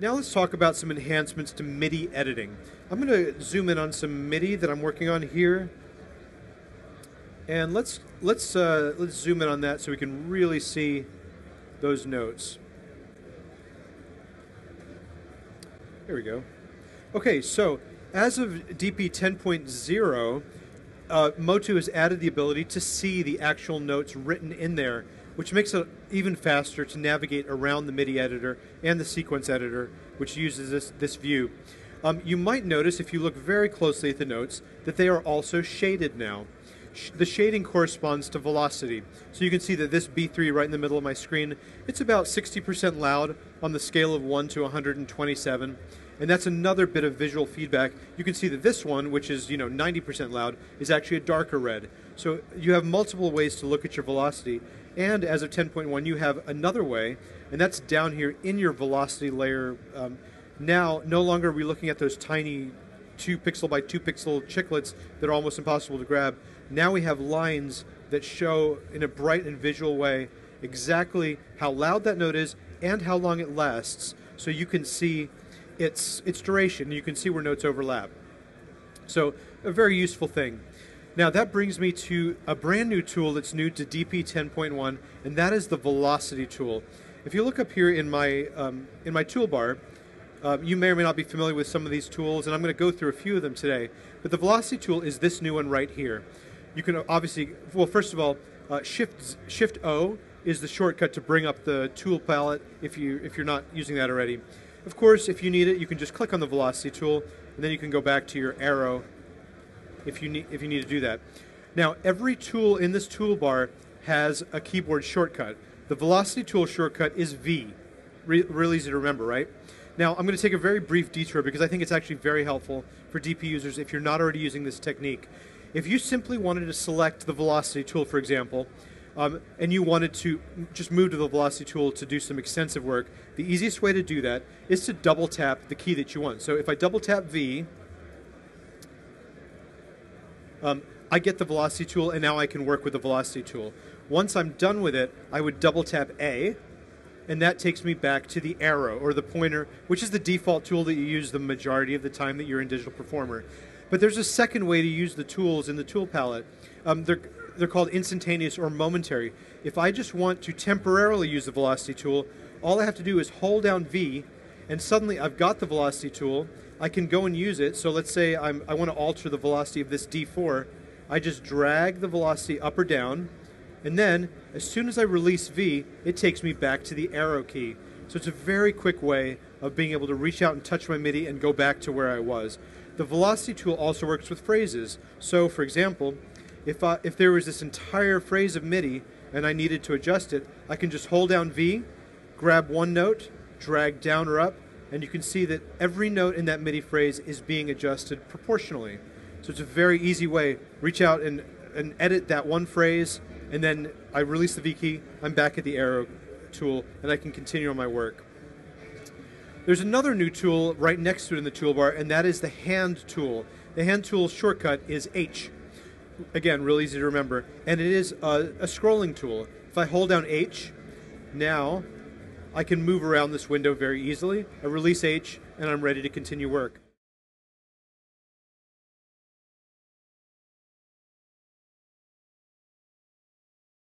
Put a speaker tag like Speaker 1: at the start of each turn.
Speaker 1: Now let's talk about some enhancements to MIDI editing. I'm going to zoom in on some MIDI that I'm working on here. And let's let's uh, let's zoom in on that so we can really see those notes. There we go. Okay, so as of DP 10.0, uh, Motu has added the ability to see the actual notes written in there which makes it even faster to navigate around the MIDI editor and the sequence editor, which uses this, this view. Um, you might notice, if you look very closely at the notes, that they are also shaded now. Sh the shading corresponds to velocity. So you can see that this B3 right in the middle of my screen, it's about 60% loud on the scale of 1 to 127. And that's another bit of visual feedback. You can see that this one, which is you know 90% loud, is actually a darker red. So you have multiple ways to look at your velocity. And as of 10.1, you have another way, and that's down here in your velocity layer. Um, now, no longer are we looking at those tiny two pixel by two pixel chiclets that are almost impossible to grab. Now we have lines that show in a bright and visual way exactly how loud that note is and how long it lasts. So you can see its, its duration, you can see where notes overlap. So a very useful thing. Now that brings me to a brand new tool that's new to DP 10.1, and that is the Velocity tool. If you look up here in my um, in my toolbar, uh, you may or may not be familiar with some of these tools, and I'm going to go through a few of them today. But the Velocity tool is this new one right here. You can obviously, well, first of all, uh, Shift Shift O is the shortcut to bring up the tool palette if you if you're not using that already. Of course, if you need it, you can just click on the Velocity tool, and then you can go back to your arrow if you need if you need to do that. Now, every tool in this toolbar has a keyboard shortcut. The velocity tool shortcut is V. Re really easy to remember, right? Now, I'm going to take a very brief detour because I think it's actually very helpful for DP users if you're not already using this technique. If you simply wanted to select the velocity tool, for example, um, and you wanted to just move to the velocity tool to do some extensive work, the easiest way to do that is to double tap the key that you want. So if I double tap V, um, I get the velocity tool and now I can work with the velocity tool. Once I'm done with it, I would double tap A and that takes me back to the arrow or the pointer, which is the default tool that you use the majority of the time that you're in Digital Performer. But there's a second way to use the tools in the tool palette. Um, they're, they're called instantaneous or momentary. If I just want to temporarily use the velocity tool, all I have to do is hold down V and suddenly I've got the velocity tool I can go and use it. So let's say I'm, I want to alter the velocity of this D4. I just drag the velocity up or down, and then as soon as I release V, it takes me back to the arrow key. So it's a very quick way of being able to reach out and touch my MIDI and go back to where I was. The velocity tool also works with phrases. So for example, if, I, if there was this entire phrase of MIDI and I needed to adjust it, I can just hold down V, grab one note, drag down or up, and you can see that every note in that MIDI phrase is being adjusted proportionally. So it's a very easy way. Reach out and, and edit that one phrase, and then I release the V key, I'm back at the arrow tool, and I can continue on my work. There's another new tool right next to it in the toolbar, and that is the hand tool. The hand tool shortcut is H. Again, real easy to remember. And it is a, a scrolling tool. If I hold down H, now I can move around this window very easily. I release H and I'm ready to continue work.